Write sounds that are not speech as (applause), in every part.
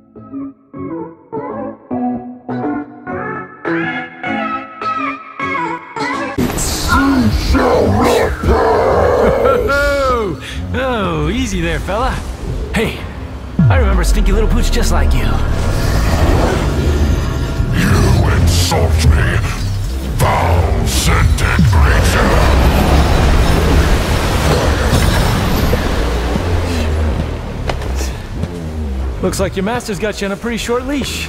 (laughs) Oh, easy there, fella. Hey, I remember Stinky Little Pooch just like you. You insult me, foul-scented creature! Looks like your master's got you on a pretty short leash.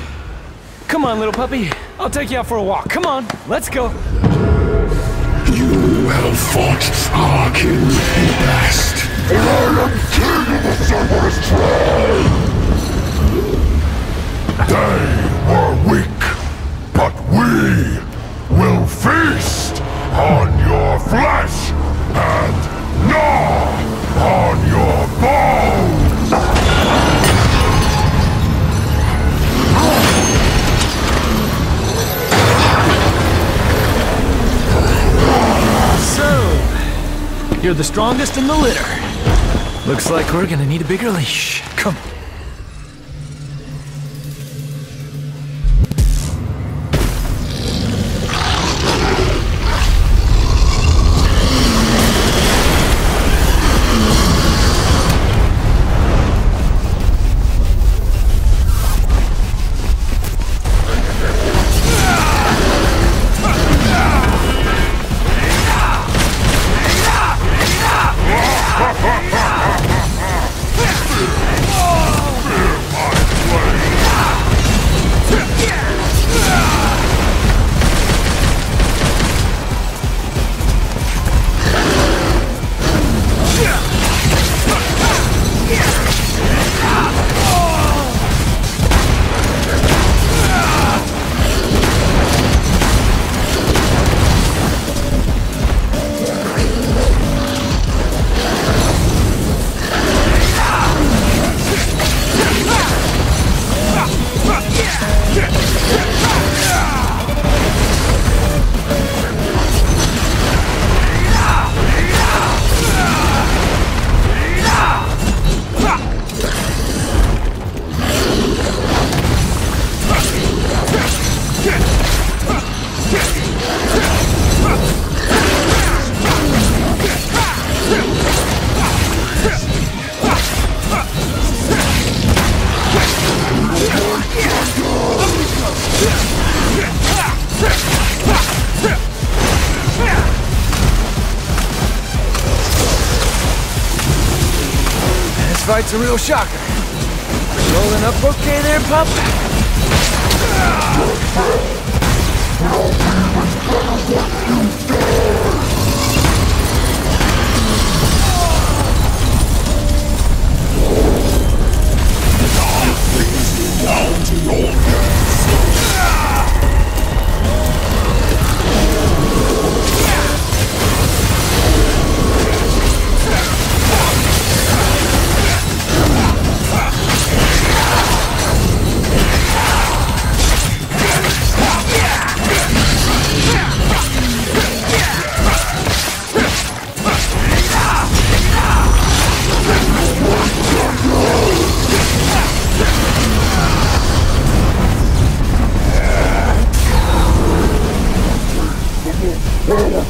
Come on, little puppy. I'll take you out for a walk. Come on, let's go. You well fought, Arkin best. I am king of the Cerberus tribe! They you're the strongest in the litter. Looks like we're gonna need a bigger leash. Come. This (laughs) fight's a real shocker. Rolling up okay there, pup?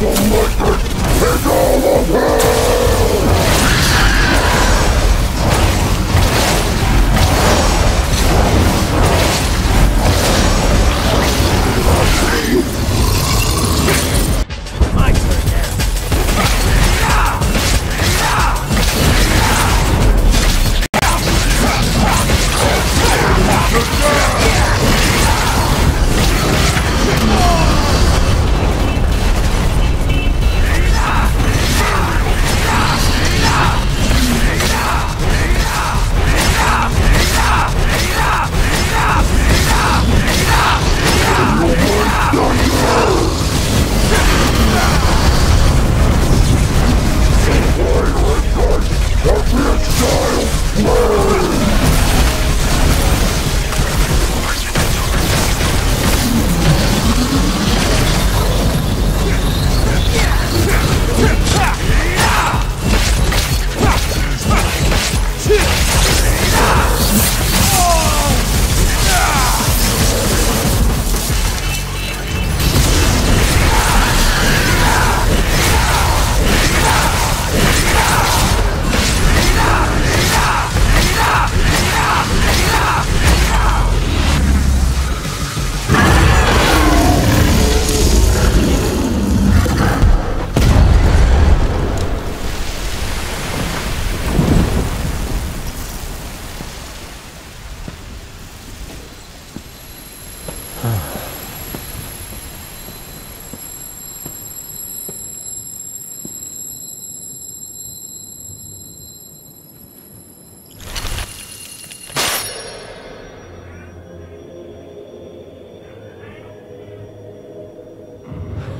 Oh my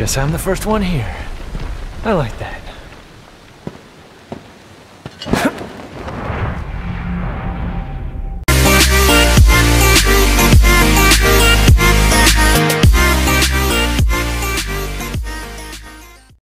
Guess I'm the first one here. I like that.